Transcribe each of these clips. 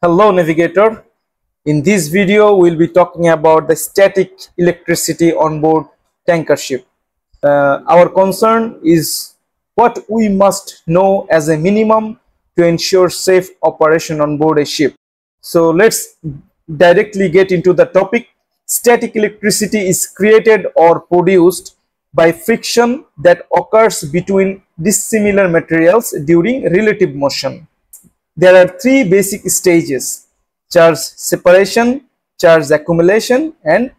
Hello navigator. In this video we'll be talking about the static electricity on board tanker ship. Uh, our concern is what we must know as a minimum to ensure safe operation on board a ship. So let's directly get into the topic. Static electricity is created or produced by friction that occurs between dissimilar materials during relative motion. There are three basic stages, charge separation, charge accumulation and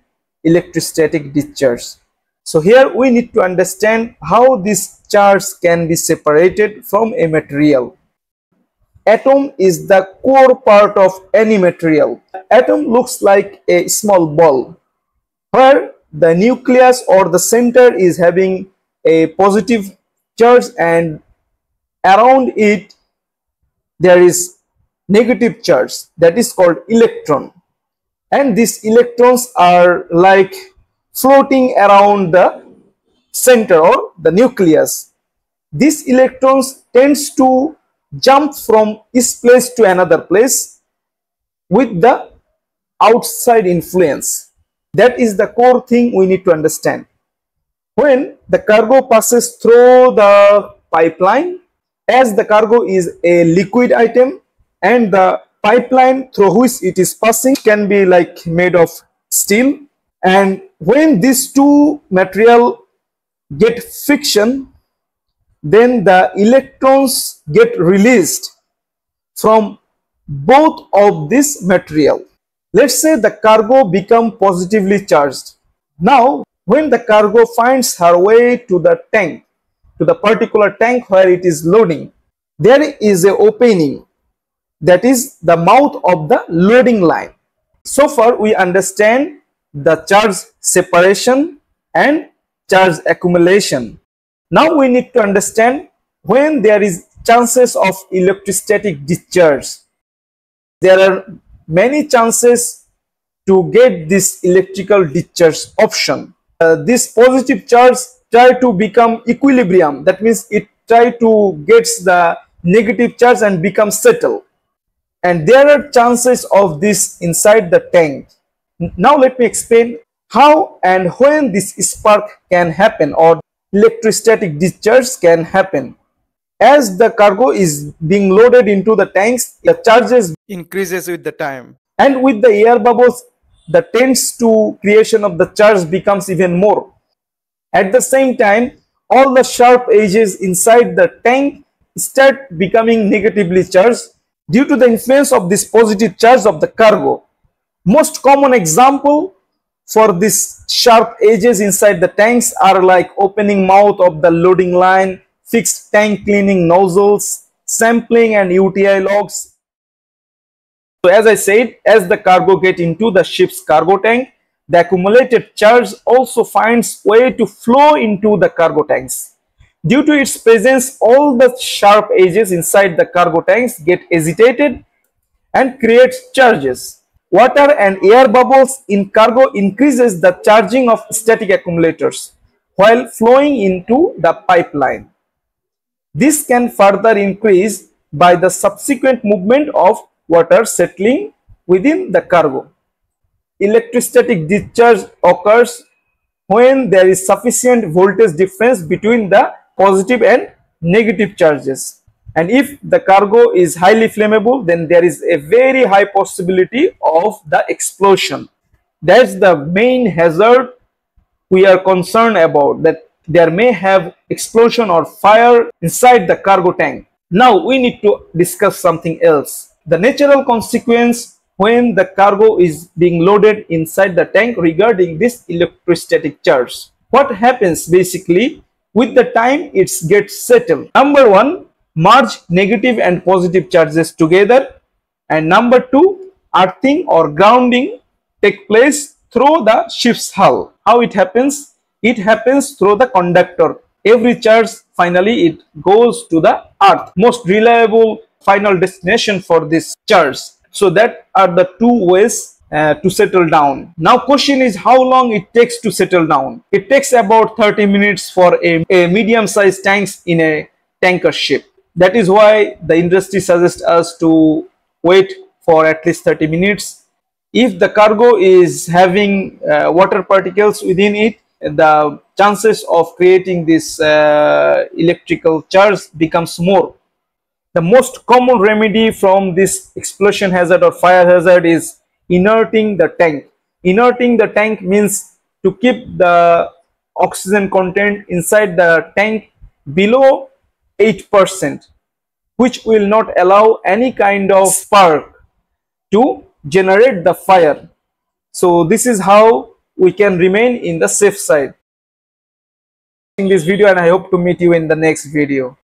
electrostatic discharge. So here we need to understand how this charge can be separated from a material. Atom is the core part of any material. Atom looks like a small ball where the nucleus or the center is having a positive charge and around it there is negative charge that is called electron. And these electrons are like floating around the center or the nucleus. These electrons tends to jump from this place to another place with the outside influence. That is the core thing we need to understand. When the cargo passes through the pipeline as the cargo is a liquid item and the pipeline through which it is passing can be like made of steel. And when these two material get friction then the electrons get released from both of this material. Let's say the cargo become positively charged. Now when the cargo finds her way to the tank to the particular tank where it is loading, there is a opening that is the mouth of the loading line. So far we understand the charge separation and charge accumulation. Now we need to understand when there is chances of electrostatic discharge. There are many chances to get this electrical discharge option. Uh, this positive charge try to become equilibrium. That means it try to gets the negative charge and become settle and there are chances of this inside the tank. Now let me explain how and when this spark can happen or electrostatic discharge can happen. As the cargo is being loaded into the tanks the charges increases with the time. and with the air bubbles the tends to creation of the charge becomes even more at the same time, all the sharp edges inside the tank start becoming negatively charged due to the influence of this positive charge of the cargo. Most common example for these sharp edges inside the tanks are like opening mouth of the loading line, fixed tank cleaning nozzles, sampling and UTI logs. So as I said, as the cargo get into the ship's cargo tank, the accumulated charge also finds way to flow into the cargo tanks. Due to its presence, all the sharp edges inside the cargo tanks get agitated and creates charges. Water and air bubbles in cargo increases the charging of static accumulators while flowing into the pipeline. This can further increase by the subsequent movement of water settling within the cargo electrostatic discharge occurs when there is sufficient voltage difference between the positive and negative charges. And if the cargo is highly flammable then there is a very high possibility of the explosion. That's the main hazard we are concerned about that there may have explosion or fire inside the cargo tank. Now we need to discuss something else. The natural consequence when the cargo is being loaded inside the tank regarding this electrostatic charge. What happens basically with the time it gets settled. Number one, merge negative and positive charges together and number two, earthing or grounding take place through the ship's hull. How it happens? It happens through the conductor. Every charge finally it goes to the earth. Most reliable final destination for this charge so that are the two ways uh, to settle down. Now question is how long it takes to settle down. It takes about 30 minutes for a, a medium sized tanks in a tanker ship. That is why the industry suggests us to wait for at least 30 minutes. If the cargo is having uh, water particles within it, the chances of creating this uh, electrical charge becomes more. The most common remedy from this explosion hazard or fire hazard is inerting the tank. Inerting the tank means to keep the oxygen content inside the tank below 8% which will not allow any kind of spark to generate the fire. So this is how we can remain in the safe side. In this video and I hope to meet you in the next video.